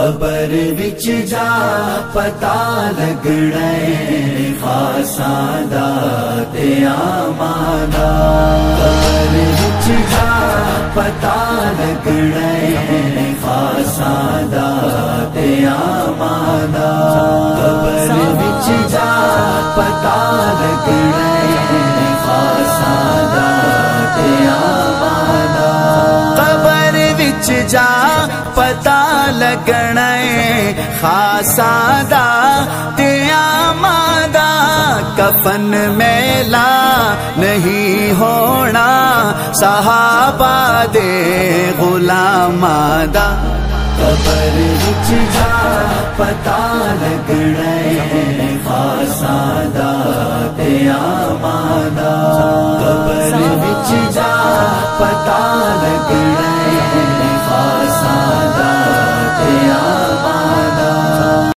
Cover विच जा पता लगना है खासा दा ते कबर विच जा पता लगना है खासा दा ते आमादा। कबर विच जा पता लगना है आमादा। कबर विच जा पता लगना है। खासा दा ते आमादा कफन मेला नहीं होना। सहाबा दे गुलामा दा कबर जा, पता लगना है। खासा दा ते आमादा कबर जा, पता खासा